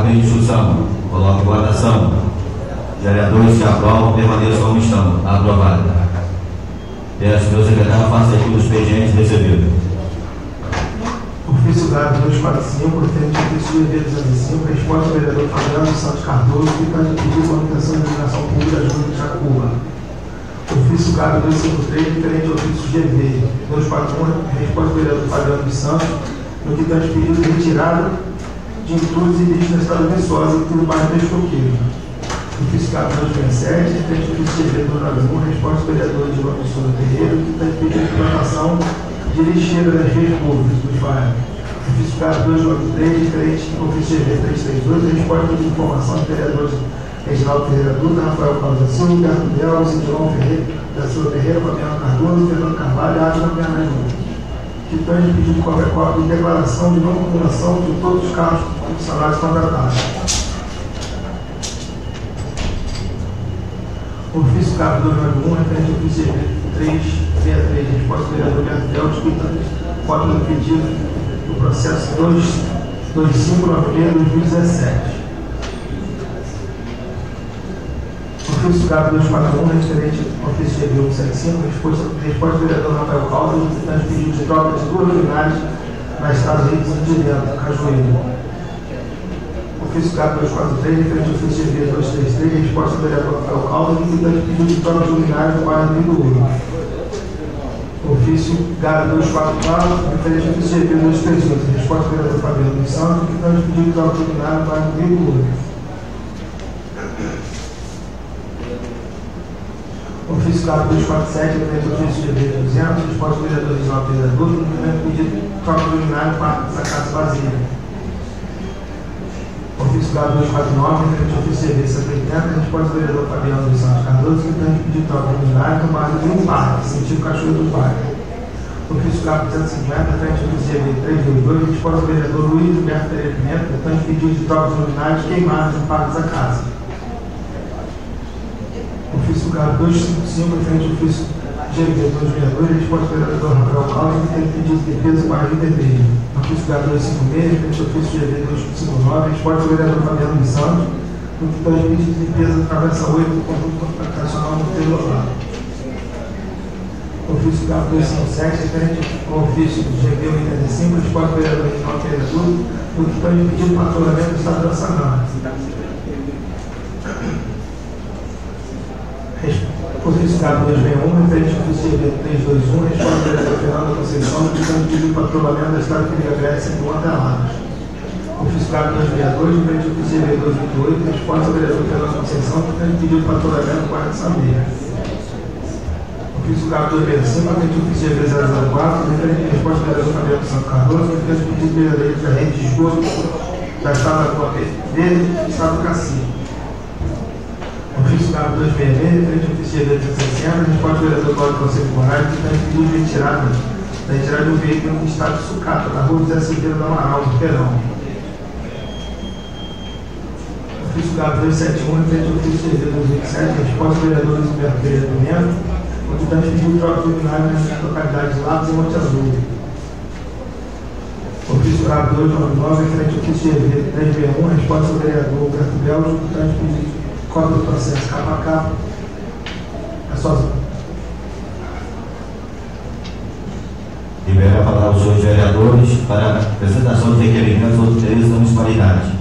Discussão. Coloque em votação. Vereadores que aprovam permaneçam como estão. Aprovado. Peço que o secretário faça aqui os expedientes recebidos. Ofício dado 245, referente ao ofício de 205, resposta ao vereador Fabiano Santos Cardoso, que faz pedido de manutenção de iluminação pública da Júlia de Jacuba. Ofício GAB 253, referente ao ofício GV 241, resposta ao vereador Fabiano dos Santos, no que tange pedido de retirada de e na estrada Viçosa, aqui no bairro Pescoqueiro. Ofício GAB 267, referente ao ofício GV 291, resposta ao vereador de Souza Ferreira, no que pedido de implantação de lixeira das redes públicas dos bairros. Ofício GAB 293, referente ao ofício GV 332, resposta de informação de vereadores Reginaldo Ferreira Dutra, Rafael da Silva, Humberto Delos, Edilon Ferreira da Silva Ferreira, Fabiano Cardoso, Fernando Carvalho Átila Bernardo. Que pedido de qualquer cópia de declaração de não acumulação de todos os cargos funcionários contratados. Ofício CAP 291, referente ao ofício 363, resposta do vereador que tange cópia do pedido do processo 22596-2017. Ofício CAP 241, referente ao ofício GV 175, resposta, resposta do vereador Rafael Caldas, tange pedido de troca de duas luminares na estrada Rio de Dentro, Cajueiro. CAP 243, referente ao ofício GV 233, resposta do vereador Rafael Caldas, tange pedido de troca de luminares no bairro Rio do Ouro. Ofício GAB 244, referente ao ofício GV 238, resposta do vereador Fabiano dos Santos, tange pedido de troca de luminares no bairro Rio do Ouro. Ofício CAP 247, referente ao ofício GV 200, resposta do vereador Pereira Dutra, no que pedido de troca de luminares para essa casa vazia. GAB 249, referente ao GV 180, resposta do vereador Fabiano dos Santos Cardoso, que tem pedido de troca de luminares no bairro de um parque, sentido Cachoeiro do Parque. CAP 250, referente ao GV 322, resposta do vereador Luiz Humberto Pereira que tem pedido de troca de luminares queimados no parque da casa. Ofício GAB 255, referente ao ofício GV 262, resposta do vereador Rafael Caldas, que tem pedido de defesa para Rio Vermelho. Ofício GAB 256, referente ao ofício GV 259, resposta do vereador Fabiano dos Santos, no que pedido de defesa da Travessa 8 do conjunto habitacional Pedro Lobato. Ofício GAB 257, referente ao ofício GV 85, resposta do vereador Reginaldo Pereira Dutra, no que tange pedido de patrulhamento do Estado da Sanara. Ofício CAP 261, referente ao GV 321, resposta do vereador Fernando Conceição, tange pedido de patrulhamento da Estrada que liga Grécia em Guantanares. Ofício CAP 262, referente ao GV 228, resposta do vereador Fernando Conceição, tange pedido no Guarda de Sameia. Ofício CAP 265, referente ao GV 004, referente à resposta do vereador Fabiano Santos Cardoso, tange pedido de vereador da rede de esgoto da Estrada do Verde e Estado do Cacique. CAP 266, referente ao ofício GV 360, resposta do vereador Cláudio Conselho Moraes, que tem pedido de retirada da retirada de um veículo em estado de sucata, na rua José Silveira do Amaral, no Perão. Ofício CAP 271, referente ao ofício GV 227, resposta do vereador Luiz Humberto Pereira do Melo, também pediu troca de luminário nas localidades de Lagos e Monte Azul. Ofício CAP 299, referente ao ofício GV 361, resposta do vereador Humberto Belo, que também cópia do processo capa a capa. É sozinho. Libera a palavra aos senhores vereadores para a apresentação de requerimentos ou interesses da municipalidade.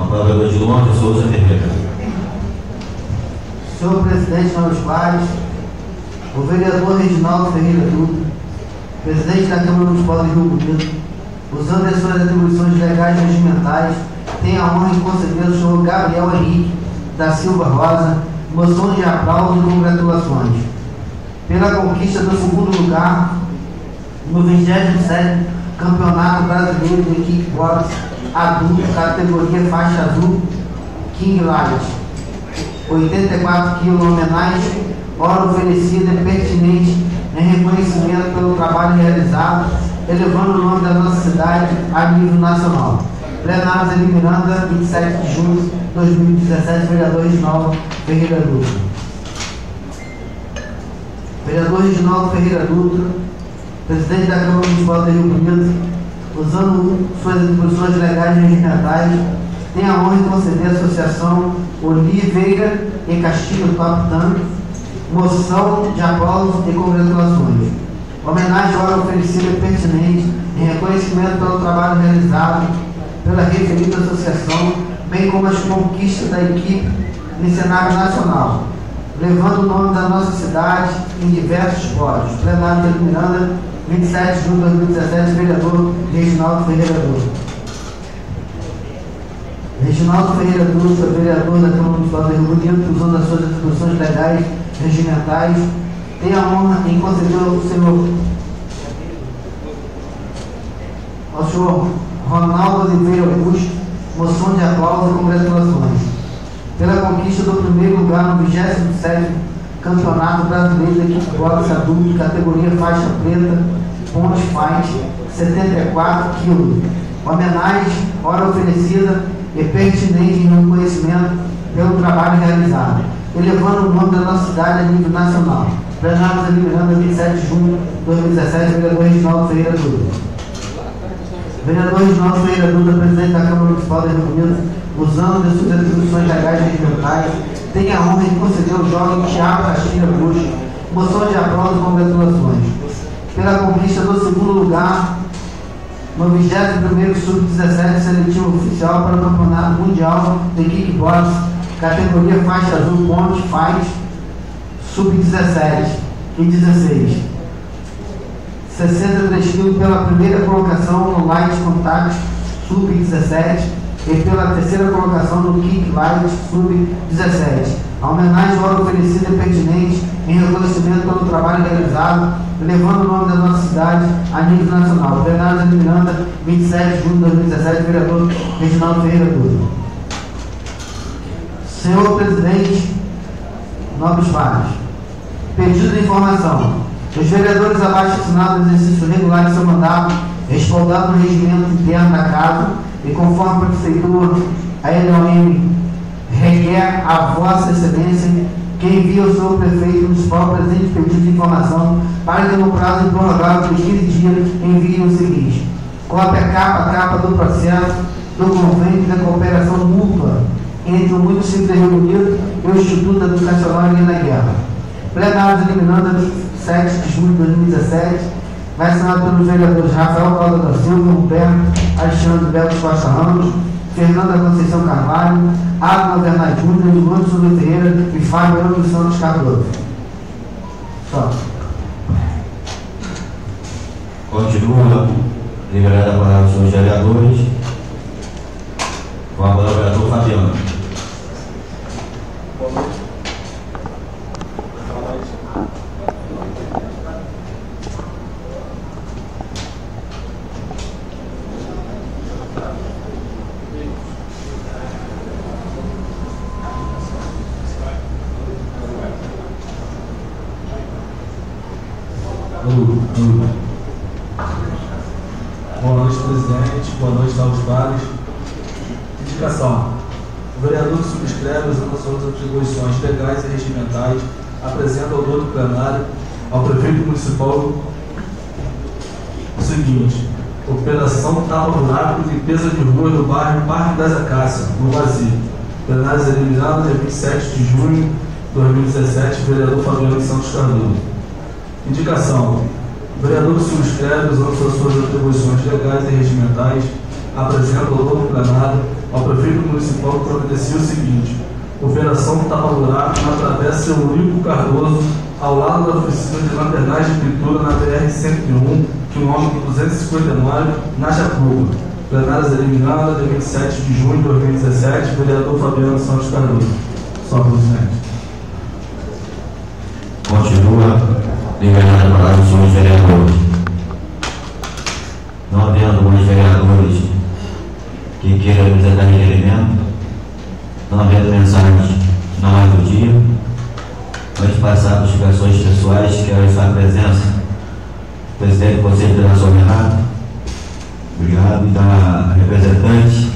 A palavra de Souza Ferreira. Senhor presidente Novos Pares, o vereador Reginaldo Ferreira Dutra, presidente da Câmara Municipal de Rio Bonito, usando as suas atribuições legais e regimentais, tem a honra de conceder ao senhor Gabriel Henrique da Silva Rosa moção de aplauso e congratulações pela conquista do segundo lugar no 27 Campeonato Brasileiro de Kickbox Adulto, categoria faixa azul King Light. 84 quilos homenagem, hora oferecida e pertinente em reconhecimento pelo trabalho realizado, elevando o nome da nossa cidade a nível nacional. Plenário de Miranda, 27 de junho de 2017, vereador Reginaldo Ferreira Dutra. Vereador Reginaldo Ferreira Dutra, presidente da Câmara Municipal de Rio Bonito, usando suas atribuições legais e regimentais, tem a honra de conceder à Associação Oliveira e Castilho Tank moção de aplausos e congratulações. Homenagem hora oferecida pertinente em reconhecimento pelo trabalho realizado referida associação, bem como as conquistas da equipe em cenário nacional, levando o nome da nossa cidade em diversos pódios. Plenário de Miranda, 27 de junho de 2017, vereador Reginaldo Ferreira Duro. Reginaldo Ferreira Duro, vereador da Câmara Municipal do Rio Bonito, usando as suas atribuições legais regimentais, tem a honra em conceder ao senhor, ao senhor Ronaldo Oliveira Augusto, moção de aplauso e congratulações, pela conquista do primeiro lugar no 27 Campeonato Brasileiro de Kickbox Adulto, categoria faixa preta, ponte faz 74 quilos. Homenagem, hora oferecida e pertinente em reconhecimento pelo trabalho realizado elevando o nome da nossa cidade a nível nacional. Plenário eliminando 27 de junho de 2017, vereador Reginaldo Ferreira Dutra. Vereador Reginaldo Ferreira Dutra, presidente da Câmara Municipal de Rio usando de suas atribuições legais e regimentais, tem a honra de conceder ao jovem Tiago Castilho Bush moção de aplauso e congratulações pela conquista do segundo lugar no 21º Sub-17 seletivo oficial para o Campeonato Mundial de Kickbox categoria faixa azul, ponte, faz, sub-17 e 16. 63 quilos pela primeira colocação no Light Contact sub-17 e pela terceira colocação no Kick Light sub-17. A homenagem hora oferecida é pertinente em reconhecimento pelo trabalho realizado, levando o nome da nossa cidade a nível nacional. Bernardo de Miranda, 27 de junho de 2017, vereador Reginaldo Ferreira Dutra. Senhor presidente, nobres pares, pedido de informação. Os vereadores abaixo assinados no exercício regular de seu mandato, respaldado no regimento interno da Casa e conforme a Prefeitura, a LOM requer a Vossa Excelência que envie ao senhor prefeito municipal presente pedido de informação para que no prazo prorrogável de 15 dias envie o seguinte: cópia capa a capa do processo do convênio da cooperação mútua entre o município de Rio Unido e o Instituto Educacional Helena Guerra. Plenário eliminando 7 de julho de 2017, vai assinado pelos vereadores Rafael Calda da Silva, Humberto Alexandre Beto Costa Ramos, Fernanda Conceição Carvalho, Água Bernardo Júnior, Luiz Silva Ferreira e Fábio Antônio Santos Cardoso. Só. Continua liberada a palavra dos vereadores. Com a palavra vereador Fabiano. Boa noite, presidente. Boa noite aos pares. Indicação. O vereador que subscreve as suas atribuições legais e regimentais apresenta ao do plenário, ao prefeito municipal, o seguinte. Operação Tapa Buraco e limpeza de ruas do bairro Parque das Acácias, no Vazio. Plenários eliminados dia 27 de junho de 2017, vereador Fabiano Santos Cardoso. Indicação. O vereador subscreve, usando suas atribuições legais e regimentais, apresenta ao novo plenário ao prefeito municipal que providencia o seguinte: Operação Tapa-Buraco na travessa Eurico Cardoso, ao lado da oficina de lanternagem de pintura na BR-101, quilômetro 259, na Jacuba. Plenárias eliminadas, dia 27 de junho de 2017, vereador Fabiano Santos Cardoso. Só, presidente. Continua liberada a palavra dos senhores vereadores. Não havendo mais vereadores que queiram apresentar requerimento, não havendo mensagens na hora do dia, antes passar para as explicações pessoais, quero estar a presença do presidente do Conselho Federação Renato, obrigado, e da representante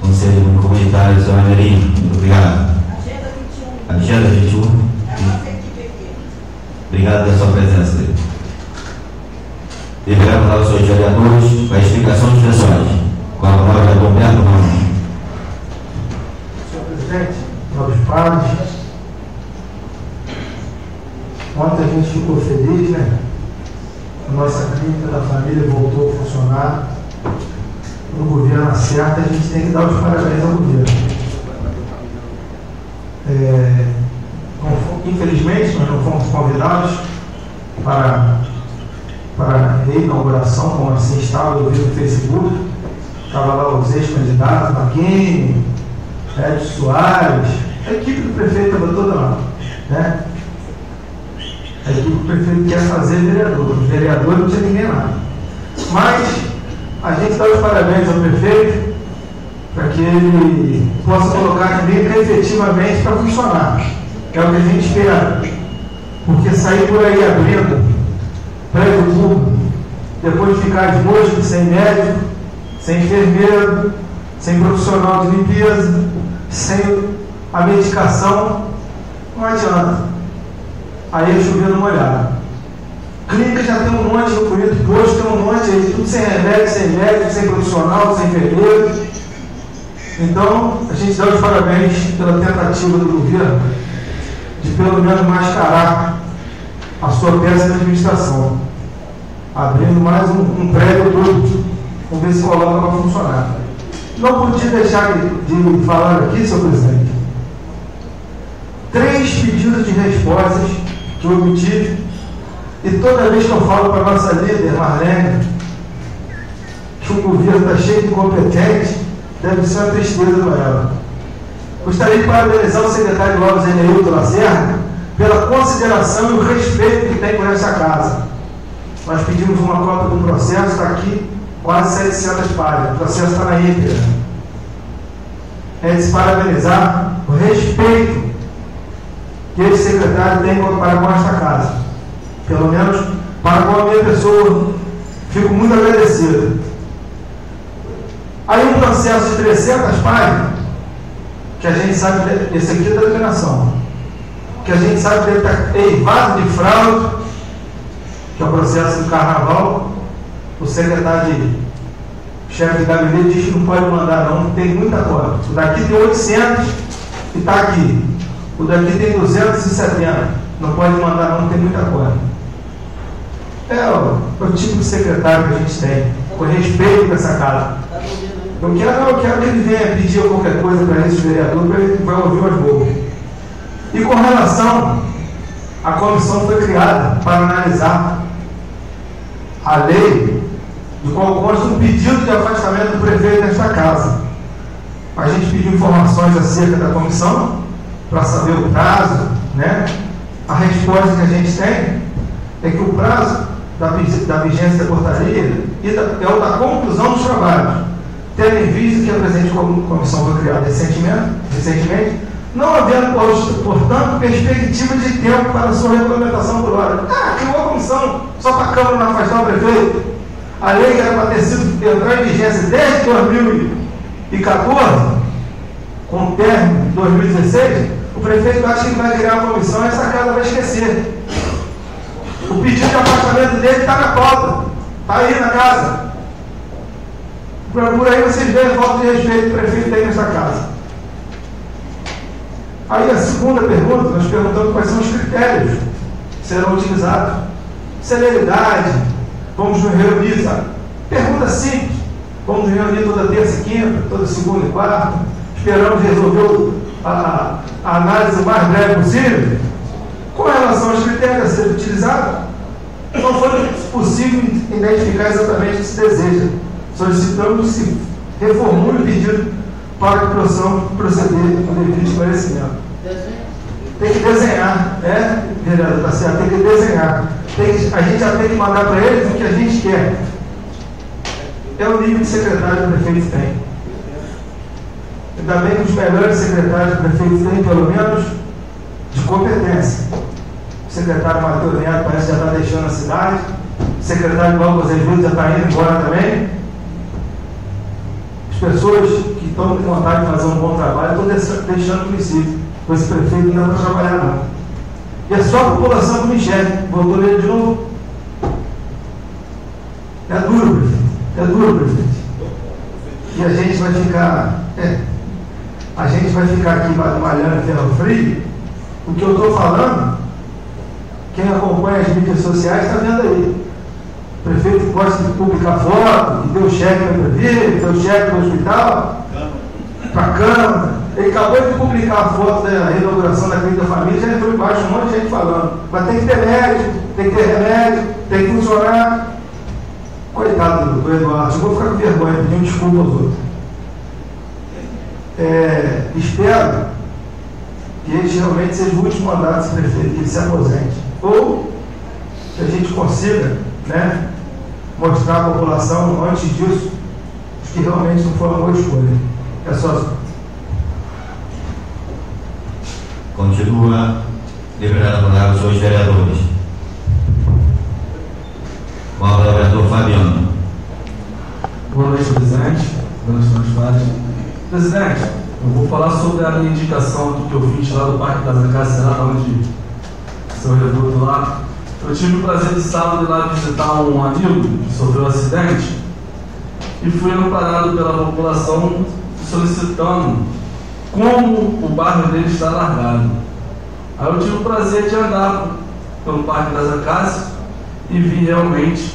do Conselho Comunitário, senhor Amerino, muito obrigado. Agenda 21. Agenda 21. Obrigado pela sua presença. A palavra aos senhores vereadores para explicações pessoais. Com a palavra, Humberto Ramos. Senhor presidente, nobres padres, ontem a gente ficou feliz, né? A nossa clínica da família voltou a funcionar. No governo acerta, a gente tem que dar os parabéns ao governo. É, infelizmente, nós não fomos convidados para, para a reinauguração, como assim estava, eu vi no Facebook. Estava lá os ex-candidatos, Maguinho, Edson Soares, a equipe do prefeito estava toda lá. Né? A equipe do prefeito quer fazer vereador. Os vereadores não tinha ninguém lá. Mas a gente dá os parabéns ao prefeito para que ele possa colocar a clínica efetivamente para funcionar. É o que a gente espera. Porque sair por aí abrindo prédio público, depois de ficar esmojo, sem médico, sem enfermeiro, sem profissional de limpeza, sem a medicação, não adianta. Aí é chover no molhado. Clínica já tem um monte no bonito, posto tem um monte aí, tudo sem remédio, sem médico, sem profissional, sem enfermeiro. Então, a gente dá os parabéns pela tentativa do governo de pelo menos mascarar a sua péssima administração, abrindo mais um, um prédio todo, vamos ver se coloca para funcionar. Não podia deixar de, de falar aqui, senhor presidente, três pedidos de respostas que eu obtive, e toda vez que eu falo para a nossa líder, Marlene, que o governo está cheio de incompetente, deve ser uma tristeza para ela. Gostaria de parabenizar o secretário Lopes Eneilton Lacerda pela consideração e o respeito que tem por essa casa. Nós pedimos uma cópia do processo, está aqui, quase 700 páginas. O processo está na íntegra. É de se parabenizar o respeito que esse secretário tem para com esta casa. Pelo menos para com a minha pessoa. Fico muito agradecido. Aí um processo de 300 páginas, que a gente sabe, esse aqui é da eliminação, que a gente sabe que ele está eivado de fraude, que é o processo do carnaval, o secretário de chefe de gabinete diz que não pode mandar não, tem muita coisa. O daqui tem 800 e está aqui. O daqui tem 270, não pode mandar não, tem muita coisa. É o, tipo de secretário que a gente tem, com respeito para essa casa. Eu quero, eu quero que ele venha pedir qualquer coisa para esse vereador, para ele vai ouvir umas bocas. E com relação, a comissão foi criada para analisar a lei do qual consta um pedido de afastamento do prefeito desta casa. A gente pediu informações acerca da comissão, para saber o prazo, né? A resposta que a gente tem é que o prazo da, da vigência da portaria e da- é o da conclusão dos trabalhos. Tendo em vista que a presente com- comissão foi criada recentemente, recentemente não havendo, por- portanto, perspectiva de tempo para sua regulamentação por hora. Ah, criou a comissão só para a Câmara não afastar o prefeito. A lei que era para ter sido entrar em vigência desde 2014, com o término de 2016, o prefeito acha que vai criar uma comissão e essa casa vai esquecer. O pedido de afastamento dele está na pauta, está aí na casa. Por aí vocês veem a falta de respeito o prefeito tem nessa casa. Aí a segunda pergunta, nós perguntamos quais são os critérios que serão utilizados. Celeridade, vamos nos reunir, sabe? Pergunta simples. Vamos nos reunir toda terça e quinta, toda segunda e quarta. Esperamos resolver a, a análise o mais breve possível. Com relação aos critérios a serem utilizados, não foi possível identificar exatamente o que se deseja. Solicitamos se reformule o pedido para que possamos proceder com devido esclarecimento. Tem que desenhar, é, vereador, tá certo, tem que desenhar. Tem que- a gente já tem que mandar para eles o que a gente quer. É o nível que o secretário do prefeito tem. Ainda bem que os melhores secretários do prefeito têm, pelo menos, de competência. Secretário Matheus Neto parece que já está deixando a cidade. O secretário Paulo Azevedo já está indo embora também. As pessoas que estão com vontade de fazer um bom trabalho estão deixando- o município. Com esse prefeito não para trabalhar não. E é só a população que me enxerga. Voltou nele de novo. É duro, prefeito. É duro, prefeito. E a gente vai ficar. É, a gente vai ficar aqui malhando ferro frio. O que eu estou falando, quem acompanha as mídias sociais está vendo aí. O prefeito gosta de publicar foto, que deu cheque para a que deu cheque para o hospital, para a Câmara. Ele acabou de publicar a foto da inauguração da Clínica da Família, já entrou embaixo um monte de gente falando. Mas tem que ter médico, tem que ter remédio, tem que funcionar. Coitado do, do Eduardo, eu vou ficar com vergonha, pedindo desculpa aos outros. É, espero que ele realmente seja o último mandato desse prefeito, que ele se aposente. Ou que a gente consiga né, mostrar à população, antes disso, que realmente não foi uma boa escolha. É só. Continua liberada a palavra os dois vereadores. Com a palavra, vereador Fabiano. Boa noite, presidente. Boa noite, pares. Presidente, eu vou falar sobre a minha indicação aqui que eu fiz lá do Parque das Acácias, lá onde Eu tive o prazer de sábado ir lá visitar um amigo que sofreu um acidente e fui amparado pela população solicitando como o bairro dele está largado. Aí eu tive o prazer de andar pelo Parque das Acácias e vi realmente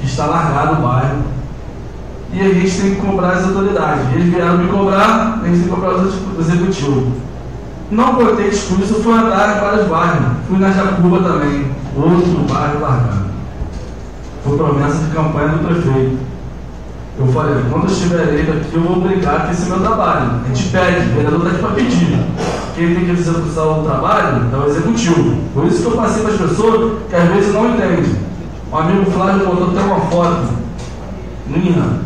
que está largado o bairro. E a gente tem que cobrar as autoridades. Eles vieram me cobrar, a gente tem que cobrar o executivo. Não com isso, fui andar em vários bairros. Fui na Jacuba também, outro bairro largado. Foi promessa de campanha do prefeito. Eu falei, quando eu estiver eleito aqui, eu vou brigar que esse é meu trabalho. A gente pede, o vereador está aqui para pedir. Quem tem que executar o trabalho é o executivo. Por isso que eu passei para as pessoas que às vezes não entendem. O amigo Flávio botou até uma foto minha.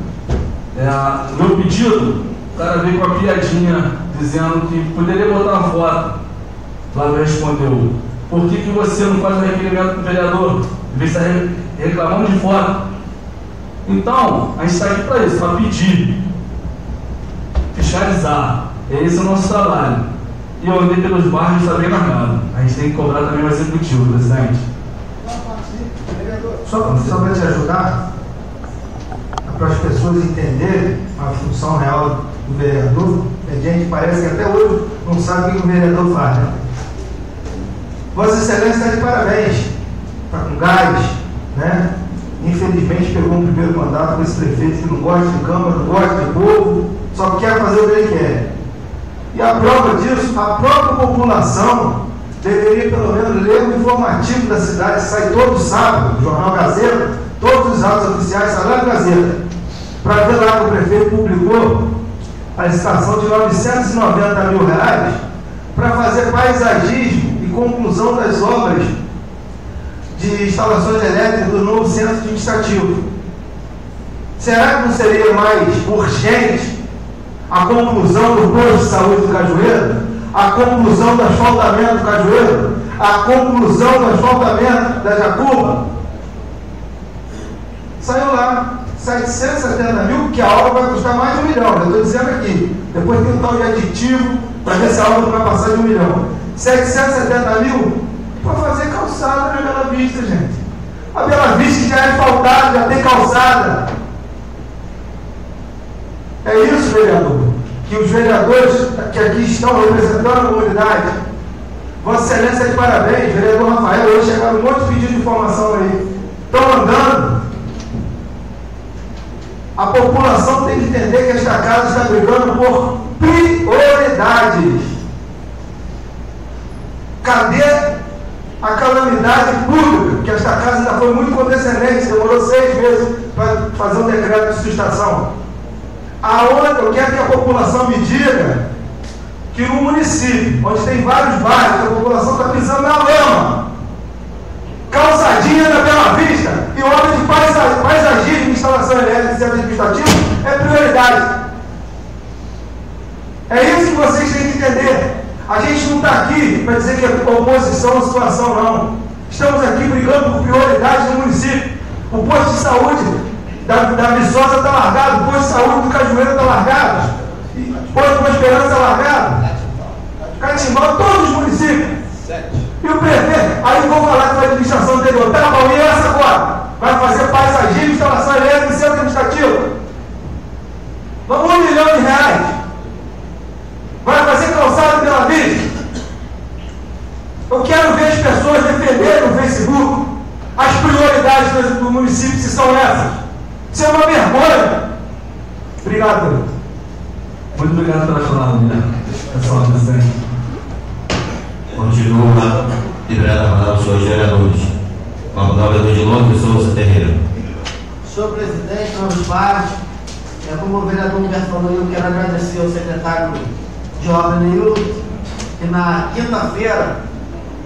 É, meu pedido, o cara veio com a piadinha dizendo que poderia botar uma foto. Flávio respondeu, por que, que você não faz um requerimento para o vereador? Em vez de estar reclamando de foto. Então, a gente está aqui para isso, para pedir, fiscalizar. Esse é o nosso trabalho. E eu andei pelos bairros está bem marcado. A gente tem que cobrar também o executivo, presidente. Só, só para te ajudar, para as pessoas entenderem a função real do vereador, a gente parece que até hoje não sabe o que o vereador faz. Né? Vossa Excelência está de parabéns, está com gás, né? Infelizmente pegou um primeiro mandato com esse prefeito que não gosta de Câmara, não gosta de povo, só quer fazer o que ele quer. E a prova disso, a própria população deveria pelo menos ler o informativo da cidade, sai todo sábado, Jornal Gazeta, todos os atos oficiais na Gazeta, para ver lá que o prefeito publicou a licitação de 990 mil reais para fazer paisagismo e conclusão das obras de instalações elétricas do novo centro administrativo. Será que não seria mais urgente a conclusão do posto de saúde do Cajueiro? A conclusão do asfaltamento do Cajueiro? A conclusão do asfaltamento da Jacuba? Saiu lá 770 mil, que a obra vai custar mais de um milhão, eu estou dizendo aqui. Depois tem um tal de aditivo para ver se a obra vai passar de um milhão. 770 mil para fazer calçada na Bela Vista, gente. A Bela Vista já é faltada, já tem calçada. É isso, vereador. Que os vereadores que aqui estão representando a comunidade, Vossa Excelência de parabéns, vereador Rafael, hoje chegaram um monte de pedidos de informação aí. Estão andando. A população tem que entender que esta casa está brigando por prioridades. Cadê a calamidade pública, que esta casa ainda foi muito condescendente, demorou seis meses para fazer um decreto de subestação. Aonde eu quero que a população me diga que no município, onde tem vários bairros, a população está pisando na lama, calçadinha na Bela Vista e obra de paisagismo, instalação elétrica e centro administrativo é prioridade. É isso que vocês têm que entender. A gente não está aqui para dizer que é oposição à situação, não. Estamos aqui brigando por prioridades do município. O posto de saúde da, da Viçosa está largado, o posto de saúde do Cajueiro está largado, o posto de Esperança está largado, Catimbau, todos os municípios. E o prefeito, aí vou falar com a administração anterior, tá bom, e essa agora? Vai fazer paisagismo, instalação elétrica e centro administrativo. Um milhão de reais. Vai fazer calçada pela Vista. Eu quero ver as pessoas defenderem no Facebook as prioridades do município, se são essas. Isso é uma vergonha. Obrigado. Muito obrigado pela palavra, né? pessoal presidente. Continua liberada a palavra os senhores vereadores. Com a palavra do Edilon de Souza Ferreira. Senhor presidente, senhores pares, é como o vereador Humberto falou, eu quero agradecer ao secretário de obra Neilton, que na quinta-feira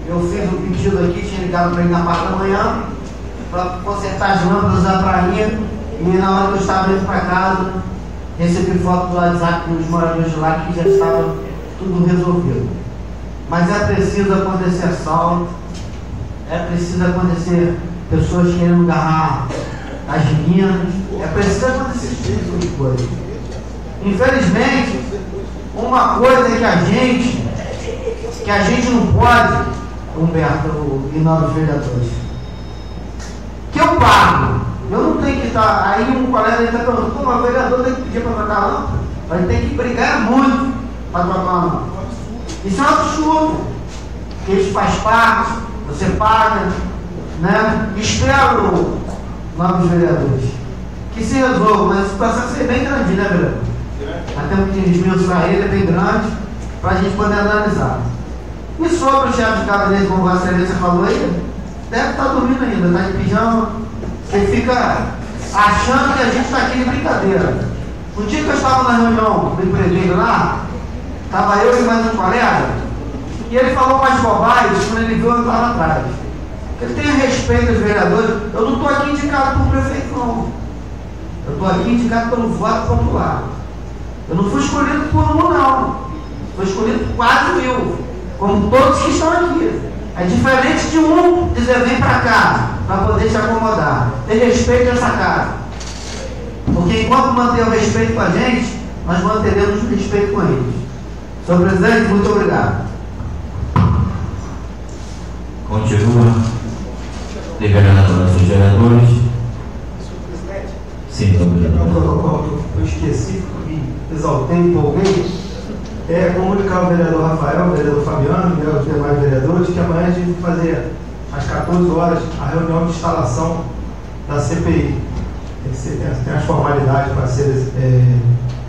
eu fiz um pedido aqui, tinha ligado para ele na parte da manhã, para consertar as lâmpadas da prainha, e na hora que eu estava indo para casa, recebi foto do WhatsApp dos moradores de lá que já estava tudo resolvido. Mas é preciso acontecer assalto, é preciso acontecer pessoas querendo agarrar as meninas, é preciso acontecer esse tipo de coisa. Infelizmente, uma coisa é que a gente, que a gente não pode, Humberto e novos vereadores, que eu pago. Eu não tenho que estar. Aí um colega está perguntando, pô, mas o vereador tem que pedir para trocar a lâmpada? Vai ter que brigar muito para trocar a lâmpada. Isso é um absurdo. Isso faz parte, você paga, né? Espero, novos vereadores, que se resolva, mas a situação ser bem grande, né, vereador? Até porque esmiuçar ele é bem grande para a gente poder analisar. E sobre o chefe de gabinete, como Vossa Excelência falou aí, deve estar dormindo ainda, está de pijama. Ele fica achando que a gente está aqui de brincadeira. Um dia que eu estava na reunião do empreiteiro lá, estava eu e mais um colega, e ele falou mais bobagens quando ele viu eu estava atrás. Ele tem respeito aos vereadores. Eu não estou aqui indicado por prefeito, não. Eu estou aqui indicado pelo voto popular. Eu não fui escolhido por um, não. Fui escolhido por quatro mil, como todos que estão aqui. É diferente de um dizer vem para cá, para poder se acomodar. Ter respeito a essa casa. Porque enquanto manter o respeito com a gente, nós manteremos o respeito com eles. Senhor presidente, muito obrigado. Continua liberada a palavra os vereadores. Sim, senhor que eu esqueci, me exaltei, empolguei. É comunicar ao vereador Rafael, ao vereador Fabiano e aos demais vereadores que amanhã a gente vai fazer, às 14 horas, a reunião de instalação da CPI. Tem, que ser- tem as- formalidades para ser é,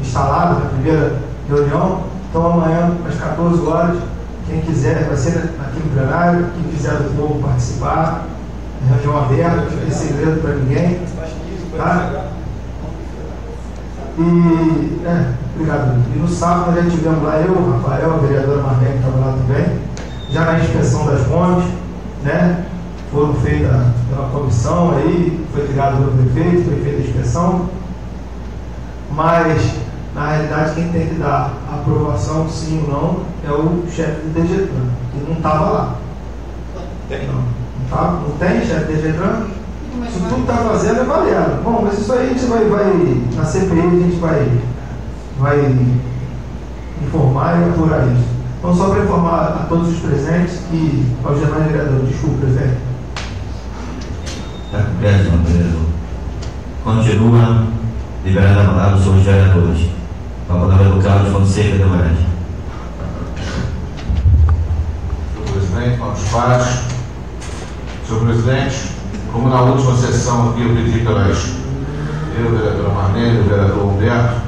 instalado na primeira reunião. Então amanhã, às 14 horas, quem quiser, vai ser aqui no plenário, quem quiser do povo participar, reunião aberta, não tem segredo para ninguém. Tá? E, é, obrigado. E no sábado nós já tivemos lá eu, o Rafael, a vereadora Marlene que estava lá também, já na inspeção das pontes, né? Foram feitas pela comissão aí, foi criado pelo prefeito, foi feita a inspeção. Mas, na realidade, quem tem que dar a aprovação, sim ou não, é o chefe do DGTRAN, que não estava lá. Tem? Não, não, não tem chefe do DGTRAN? Se tudo está fazendo é valendo. Bom, mas isso aí a gente vai, vai na CPI a gente vai, vai informar e apurar isso. Então só para informar a todos os presentes e aos demais vereadores, desculpa, presidente. Está cumprido, senhor vereador. Continua liberada a palavra os senhores vereadores. Com a palavra do Carlos Fonseca de Moraes. Senhor presidente, novos pares. Senhor presidente, como na última sessão aqui eu pedi pelas eu, vereadora Marlene, o vereador Humberto,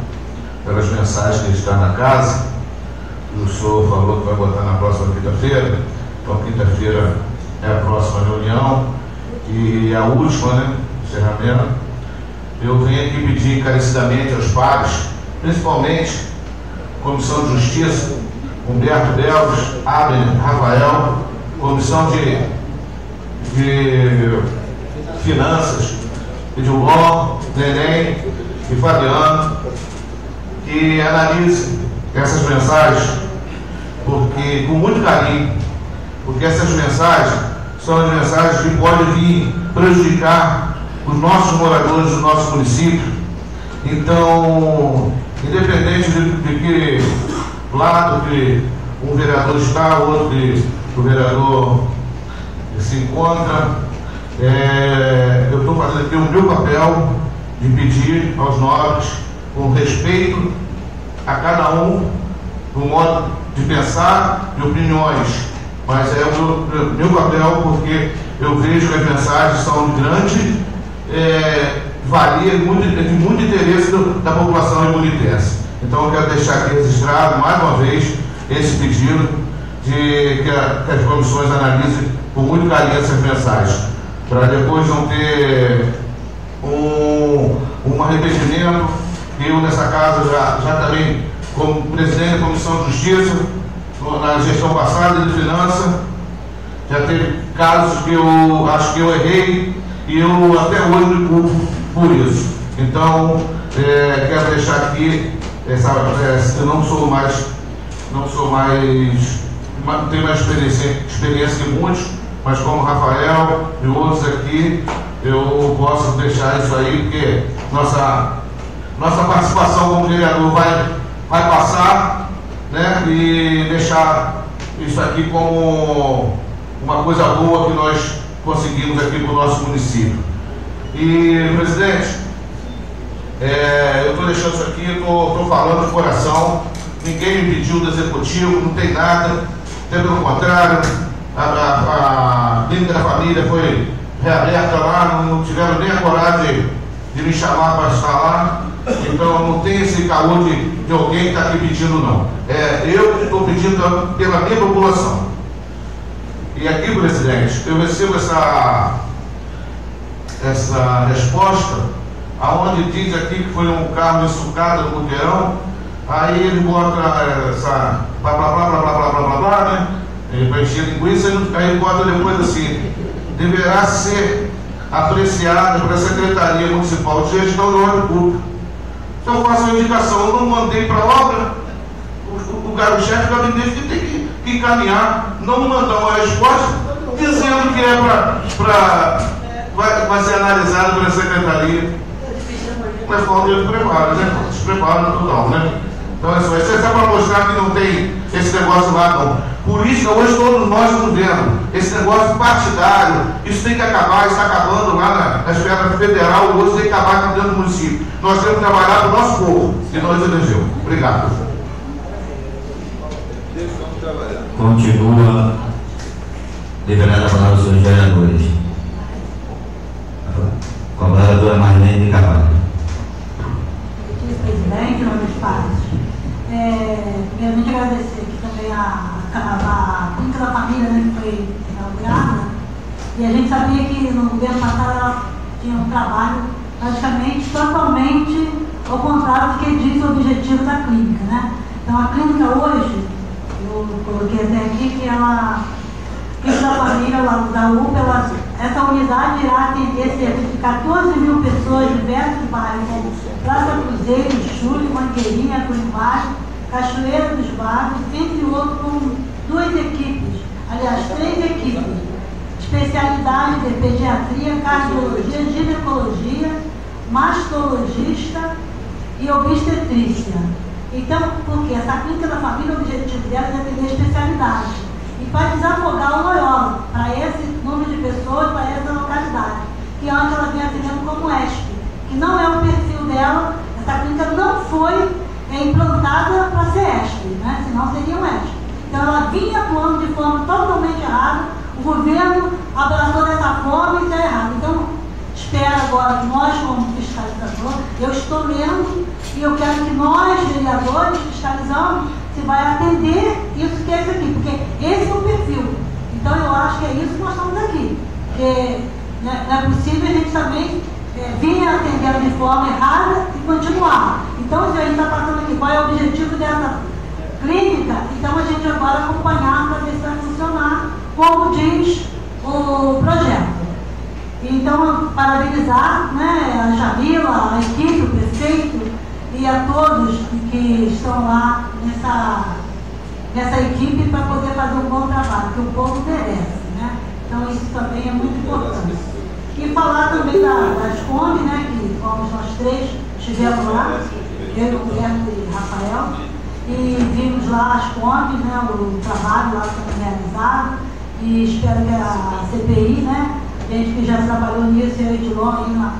pelas mensagens que está na casa, o senhor falou que vai botar na próxima quinta-feira, então quinta-feira é a próxima reunião, e a última, né, encerramento, eu venho aqui pedir encarecidamente aos pares, principalmente Comissão de Justiça, Humberto Belves, Abner, Rafael, Comissão de, de Finanças, Edilon, Neném e Fabiano, que analise essas mensagens, porque com muito carinho, porque essas mensagens são as mensagens que podem vir prejudicar os nossos moradores do nosso município. Então, independente de, de que lado que um vereador está, outro que o vereador se encontra, é, eu estou fazendo aqui o meu papel de pedir aos nobres, com respeito a cada um, no modo de pensar e opiniões, mas é o meu, meu papel porque eu vejo que as mensagens são de grande é, valia, muito, de muito interesse do, da população imunitense. Então eu quero deixar aqui registrado mais uma vez esse pedido de que, a, que as comissões analisem com muito carinho essas mensagens, para depois não ter um, um arrependimento. Eu nessa casa já, já também, como presidente da Comissão de Justiça, na gestão passada de finança, já teve casos que eu acho que eu errei e eu até hoje me culpo por isso. Então, é, quero deixar aqui, essa, é, eu não sou mais, não sou mais, não tenho mais experiência, experiência que muitos, mas como Rafael e outros aqui, eu posso deixar isso aí, porque nossa, nossa participação como vereador vai, vai passar né, e deixar isso aqui como uma coisa boa que nós conseguimos aqui para o nosso município. E, presidente, é, eu estou deixando isso aqui, estou falando de coração, ninguém me pediu do executivo, não tem nada, até pelo contrário, a, a, a da família foi reaberta lá, não tiveram nem a coragem de me chamar para estar lá. Então não tem esse calor de, de alguém que está aqui pedindo, não. É eu estou pedindo pela minha população. E aqui, presidente, eu recebo essa, essa resposta, aonde diz aqui que foi um carro ensucado no muqueirão, aí ele bota essa blá blá blá blá blá blá blá blá, blá né? Para encher linguiça, aí ele bota depois assim, deverá ser apreciado pela Secretaria Municipal de Gestão do Ordem Pública. Então eu faço a indicação, eu não mandei para a obra, o, o, o chefe do gabinete que tem que, que encaminhar, não mandar uma resposta dizendo que é para. Vai, vai ser analisado pela Secretaria. Mas falta de preparo, né? Despreparo total, né? Então é só isso. É só para mostrar que não tem esse negócio lá, não. Política, hoje todos nós estamos vendo. Esse negócio partidário, isso tem que acabar, está acabando lá na, na esfera federal, hoje tem que acabar aqui dentro do município. Nós temos que trabalhar para o nosso povo, que nós elegeu. Obrigado. Continua liberada a palavra aos senhores vereadores. Com a vereadora Marlene de Carvalho. Presidente, nobres pares. É, primeiramente agradecer aqui também a, a, Clínica da Família, né, que foi inaugurada. E a gente sabia que no governo passado ela tinha um trabalho praticamente totalmente ao contrário do que diz o objetivo da clínica. Né? Então a clínica hoje, eu coloquei até aqui que ela, Clínica da Família lá da UPA, ela, essa unidade irá atender cerca de 14 mil pessoas de diversos bairros, como Praça Cruzeiro, Júlio, Mangueirinha, Curimbaixo, Cachoeira dos Bagos, entre outros, com duas equipes, aliás, três equipes, especialidade de pediatria, cardiologia, ginecologia, mastologista e obstetrícia. Então, porque essa clínica da família, o objetivo dela é atender especialidade. E para desafogar o loiolo, para esse número de pessoas, para essa localidade, que antes ela vinha atendendo como ESP, que não é o perfil dela, essa clínica não foi é implantada para ser ESP, né? senão seria um ESP. Então ela vinha atuando de forma totalmente errada, o governo abraçou dessa forma e está errado. Então, espero agora nós, como fiscalizador, eu estou lendo e eu quero que nós, vereadores, fiscalizamos se vai atender isso que é isso aqui, porque esse é o perfil. Então eu acho que é isso que nós estamos aqui. Porque né, não é possível a gente também é, vir atendendo de forma errada e continuar. Então, a gente está passando aqui qual é o objetivo dessa clínica, então a gente agora acompanhar para ver se vai funcionar, como diz o projeto. Então, parabenizar né, a Jamila, a equipe, o prefeito e a todos que estão lá nessa, nessa equipe para poder fazer um bom trabalho, que o povo merece. Né? Então, isso também é muito importante. E falar também da, das Conde, né, que fomos nós três, estivemos lá, eu, Roberto e Rafael, e vimos lá as Condes, né, o trabalho lá sendo realizado, e espero que a CPI, né, gente que já trabalhou nisso, eu e Dilon, aí na,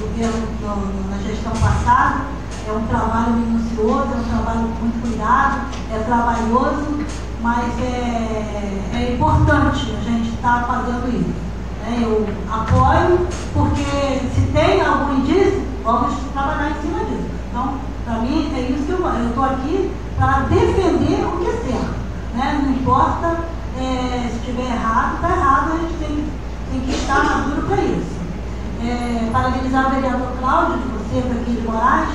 no na gestão passada, é um trabalho minucioso, é um trabalho muito cuidado, é trabalhoso, mas é, é importante a gente estar tá fazendo isso. Eu apoio, porque se tem algum indício, vamos trabalhar em cima disso. Então, para mim, é isso que eu estou aqui para defender o que é certo. Né? Não importa é, se estiver errado, está errado, a gente tem, tem que estar maduro para isso. É, parabenizar o vereador Cláudio, de você, aqui de Moraes,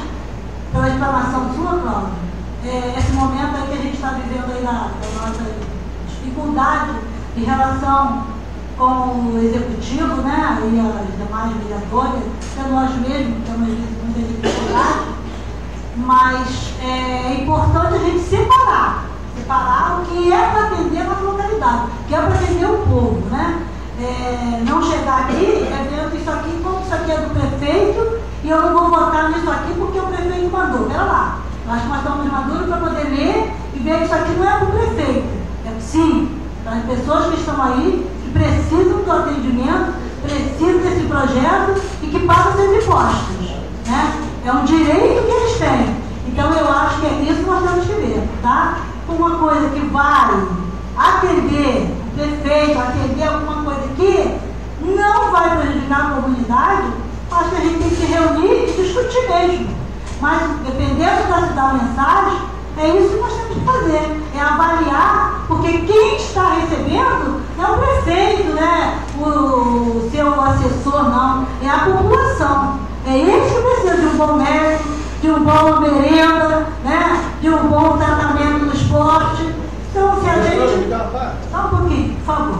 pela exclamação sua, Cláudio. É, esse momento aí que a gente está vivendo aí da, da nossa dificuldade em relação com o executivo, né, e as demais vereadores, até nós mesmos temos muita dificuldade, mas é importante a gente separar, separar o que é para atender a nossa localidade, que é para atender o povo, né? É, não chegar aqui é vendo isso aqui como isso aqui é do prefeito e eu não vou votar nisso aqui porque o prefeito mandou. Pera lá. Eu acho que nós estamos maduros para poder ler e ver que isso aqui não é do prefeito. É sim, para as pessoas que estão aí, que precisam do atendimento, precisam desse projeto e que pagam seus impostos. Né? É um direito que eles têm. Então eu acho que é isso que nós temos que ver, tá? Uma coisa que vai atender o prefeito, atender alguma coisa que não vai prejudicar a comunidade, acho que a gente tem que se reunir e discutir mesmo. Mas dependendo da, da mensagem, é isso que nós temos que fazer, é avaliar, porque quem está recebendo é o prefeito, né? o seu assessor, não, é a população. É eles que precisam de um bom médico, de um bom merenda, né? de um bom tratamento no esporte. Então, se a gente. Só um pouquinho, por favor.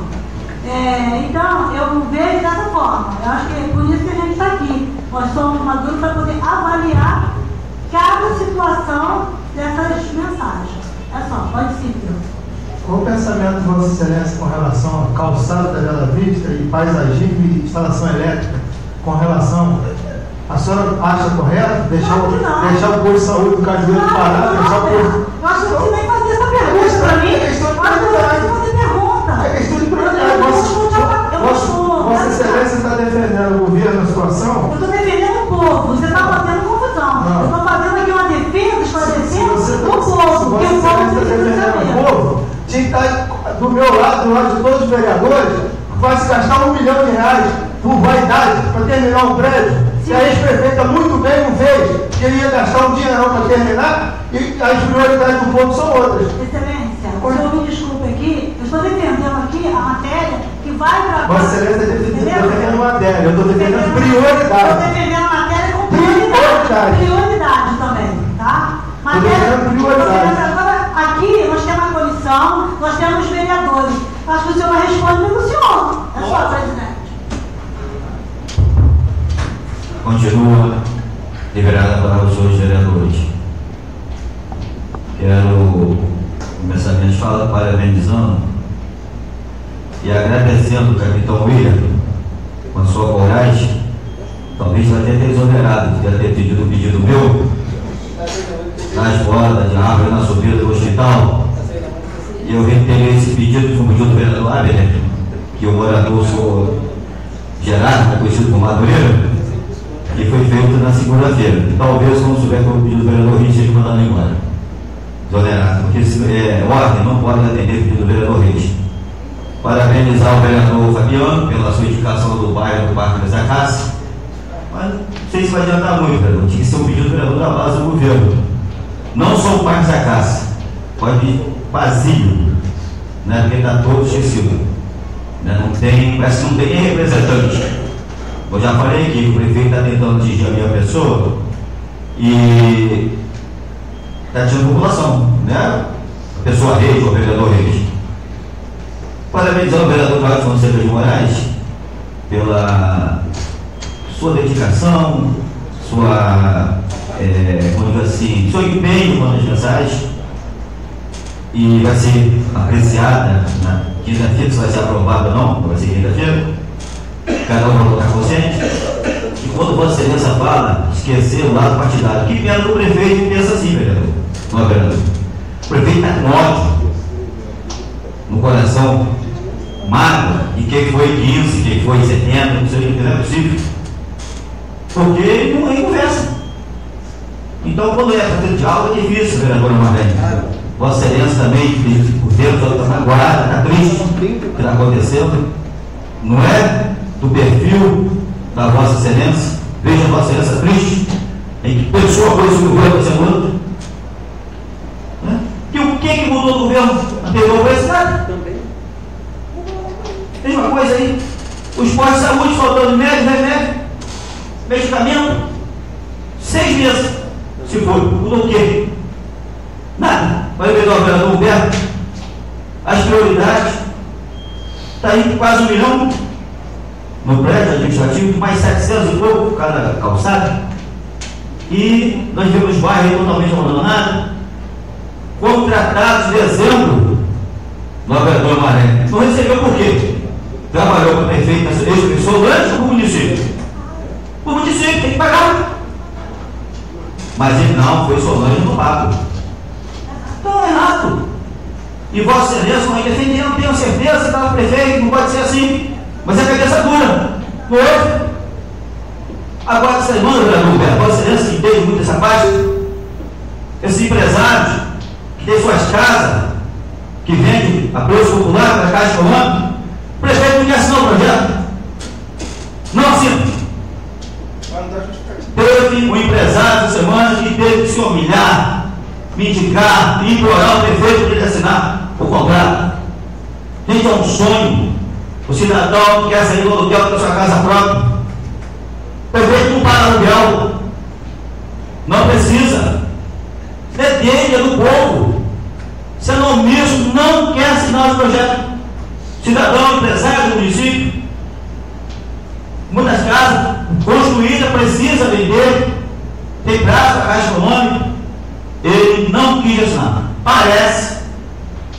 É, então, eu vejo dessa forma. Eu acho que é por isso que a gente está aqui. Nós somos maduros para poder avaliar cada situação dessas mensagens. É só, pode Deus. Qual o pensamento de Vossa Excelência com relação à calçada da Bela Vista e paisagismo e instalação elétrica com relação a senhora acha correto deixar, o, deixar o posto de saúde do Cajueiro parado, deixar o posto. Eu acho que você nem fazer essa pergunta para mim. É questão de prioridade. É questão de prioridade. Vossa, Vossa Excelência está defendendo o governo na situação? Eu estou defendendo o povo. Você está fazendo confusão. Não. Tinha que estar do meu lado, do lado de todos os vereadores, vai se gastar um milhão de reais por vaidade para terminar um prédio e a ex-prefeita muito bem não fez, que ele ia gastar um dinheirão para terminar, e as prioridades do povo são outras. Excelência, o senhor me desculpe aqui, eu estou defendendo aqui a matéria que vai para. Vossa Excelência está defendendo matéria, eu estou defendendo prioridade. Estou defendendo a matéria com prioridade. Prioridade também, tá? Matéria. prioridade. Agora, aqui nós temos a comissão, nós temos os vereadores. Acho que o senhor vai responder pelo senhor. É só, presidente. Continua liberada a palavra dos senhores vereadores. Quero começar minhas falas parabenizando e agradecendo o capitão William com a sua coragem, talvez até ter exonerado de ter pedido um pedido meu nas bordas de árvore na subida do hospital. Eu reiterei esse pedido de um pedido do vereador Abner, que o morador sou Gerardo, conhecido como Madureira, que foi feito na segunda-feira. Talvez, quando souber que o pedido do vereador Reis, seja mandado embora. Exonerado, porque é, ordem não pode atender o pedido do vereador Reis. Parabenizar o vereador Fabiano pela sua indicação do bairro do Parque das Acácias. Mas não sei se vai adiantar muito, vereador. Tinha que ser um pedido do vereador da base do governo. Não só o Parque das Acácias, pode vazio, né? porque está todo esquecido. Né? Não tem, parece que não tem representante. Eu já falei que o prefeito está tentando atingir a minha pessoa e está atingindo a população, né? A pessoa Reis, o vereador Reis. Parabenizar o vereador Carlos Fonseca de Moraes pela sua dedicação, sua, é, como assim, seu empenho com as mensagens e vai ser apreciada na quinta-feira, se vai ser aprovada ou não, vai ser quinta-feira cada um vai estar consciente, que quando Vossa Excelência fala, esquecer o lado partidário. Que pena do prefeito pensa assim, vereador. Não é vereador? O prefeito está com ódio no coração, mágoa, e quer que foi 15, que foi 70, não sei o que, não é possível. Porque não é conversa. Então, quando é para ter diálogo, é difícil, vereadora Marlene. Vossa Excelência também, por dentro está guarda, está triste o que está acontecendo. Não é do perfil da Vossa Excelência. Veja a Vossa Excelência triste. Em que pessoa foi esse governo esse outra. Né? E o que, que mudou do governo anterior para esse nada? Mesma coisa aí. Os postos de saúde faltando médico, remédio, medicamento. Seis meses. Se for, mudou o quê? Nada. Vai ver o vereador Humberto. As prioridades. Está aí quase um milhão no prédio administrativo, mais 700 e pouco cada calçada. E nós vemos bairros totalmente abandonados. Contratados em dezembro no vereador Maré. Não recebeu por quê? Trabalhou com a prefeita, ex-pessoa durante o município. O município tem que pagar. Mas ele não, foi Solange no pago. Então é errado. E Vossa Excelência vai defender, não tenho certeza que estava prefeito, não pode ser assim. Mas é cabeça dura. Não é? Agora, essa semana, vereador Vossa Excelência que entende muito essa parte, esses empresários que têm suas casas, que vendem a preço popular para a Caixa Econômica, o prefeito não quer assinar o projeto. Não assina. Teve um empresário essa semana que teve que se humilhar, me indicar, implorar o prefeito para ele assinar o contrato. Gente, é um sonho. O cidadão que quer sair do aluguel para sua casa própria. O prefeito não paga aluguel. Não precisa. É dele, é do povo. Sendo omisso, não quer assinar o projeto. Cidadão, empresário do município. Muitas casas construídas precisa vender. Tem prazo para caixa econômica. Ele não quis assinar. Parece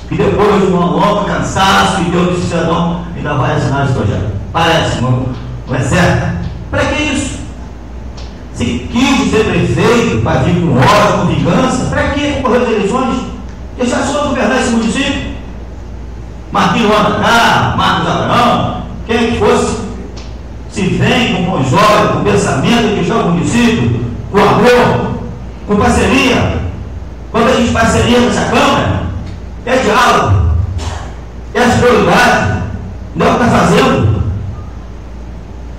que depois de uma longa cansaço e deu de cidadão ainda vai assinar esse projeto. Parece, não, não é certo? Para que isso? Se quis ser prefeito para vir com ódio, com vingança, para que concorrer às eleições? Deixar só governar esse município? Marquinhos anda cá, Marcos Abraão, quem que fosse, se vem com bons olhos, com pensamento que joga o município, com amor, com parceria. Quando a gente parceria nessa Câmara, é diálogo, é prioridades, não está fazendo.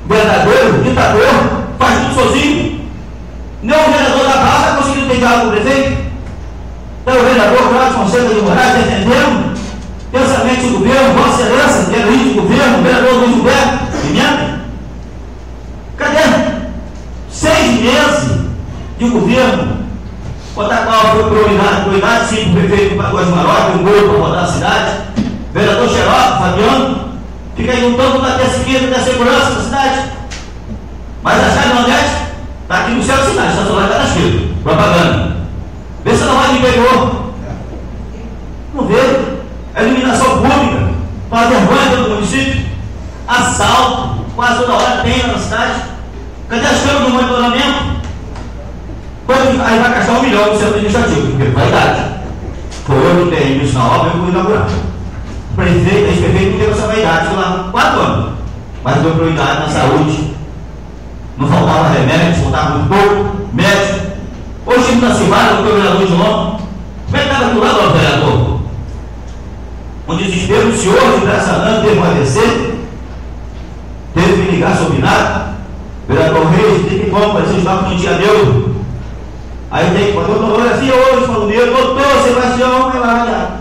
Verdadeiro, ditador, faz tudo sozinho. Nem o vereador da Praça está conseguindo ter diálogo com o prefeito. Então o vereador Cláudio Fonseca de Moraes defendendo pensamento do governo, Vossa Excelência, que é do governo, vereador Luiz Gilberto Pimenta. Cadê? Seis meses de governo. Qual foi prioridade? Prioridade sim, o prefeito pagou as marotas, um gol para rodar a cidade. Vereador Xerox, Fabiano, fica aí lutando para ter a segurança, da cidade. Mas a chave Nordeste está aqui no céu da cidade, está lá está escrito. Propaganda. Vê se não vai no interior. Não vê. A iluminação pública, com a vergonha do município. Assalto, quase toda hora tem na cidade. Cadê as câmeras do monitoramento? Quando, aí vai gastar um milhão no centro administrativo, porque vaidade. Foi eu que tenho isso na obra, eu vou inaugurar. O prefeito, ex-prefeito, não teve essa vaidade, foi lá quatro anos. Mas deu prioridade na saúde. Não faltava remédio, faltava muito pouco, médico. Hoje está com o vereador de novo. Como é que estava do lado do vereador? Um desespero, o senhor de Braçanã teve um AVC, teve que ligar sobre nada. Vereador Reis, tem que comparecer, estava que não tinha neuro. Aí tem fotografia hoje, falou nele, doutor Sebastião, já.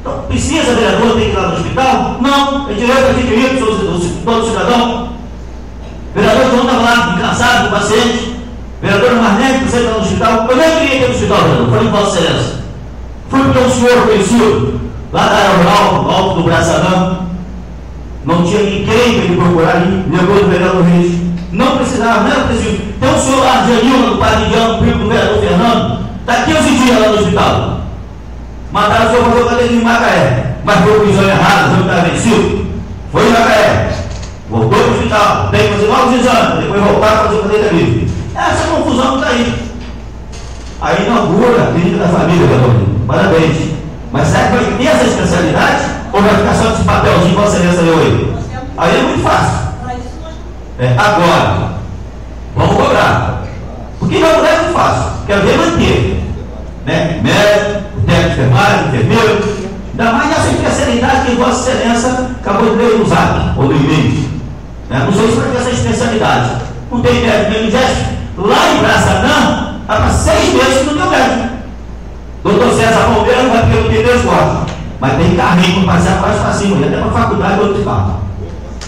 Então, precisa, vereador, ter que ir lá no hospital? Não, é direito aqui de todo cidadão. Vereador João estava lá, cansado do paciente. Vereador Marnete, você está no hospital. Eu nem queria ir no hospital, vereador, falei com Vossa Excelência. Fui porque um senhor conhecido, lá da rural, no alto do Braçadão. Não tinha ninguém para ele procurar ali, levou do vereador Reis. Não precisava, não era preciso. Tem um senhor Janilma, do Padre Indiano, primo do vereador Fernando, está 15 dias lá no hospital. Mandaram o senhor fazer o cadelinho em Macaé, mas foi o exame errado, o exame estava vencido. Foi em Macaé. Voltou para o hospital, tem que fazer novos exames, depois voltar para fazer o cadelinho. Essa confusão está aí. Aí inaugura a clínica da família, vereador. Parabéns. Mas será que vai ter essa especialidade? Ou vai ficar só de papelzinho que você recebeu aí? Aí é muito fácil. É, agora, vamos cobrar. Porque é muito fácil. Quero ver manter. Né? Médico, técnico de enfermagem, enfermeiro. Ainda mais nessa especialidade que Vossa Excelência acabou de ler no zap ou no e-mail. Né? Não sei se vai ter essa especialidade. Não tem médico nem Lá em Braçanã, há para seis meses que não deu médico. Doutor César Palmeira não vai ter o pneu corte. Mas tem carrinho para passear mais e até para faculdade outro carro.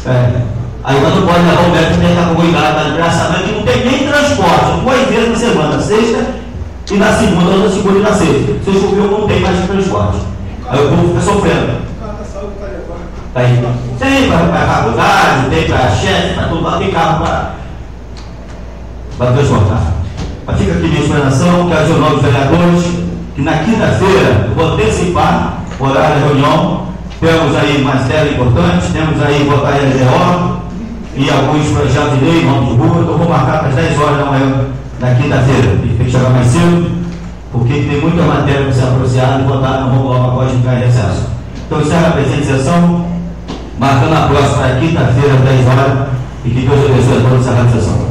É. Aí quando pode levar o médico tem a comunidade da Braçanã que não tem nem transporte, duas vezes na semana, sexta e na segunda, na segunda e na sexta. Se choveu, não tem mais transporte. Aí o povo fica sofrendo. Tá aí. Tem para a faculdade, tem para chefe, para tudo lá, tem carro para transportar. Mas fica aqui minha explanação, que aos novos vereadores, que na quinta-feira eu vou antecipar o horário da reunião. Temos aí mais tela importante, temos aí votar LDO e alguns projetos de lei, nome de rua, então vou marcar para as 10 horas da manhã na quinta-feira. Tem que chegar mais cedo, porque tem muita matéria para ser apreciada e não vamos logo após ficar em recesso. Então encerra a presente sessão, marcando a próxima quinta-feira, às 10 horas, e que Deus abençoe a todos essa sessão.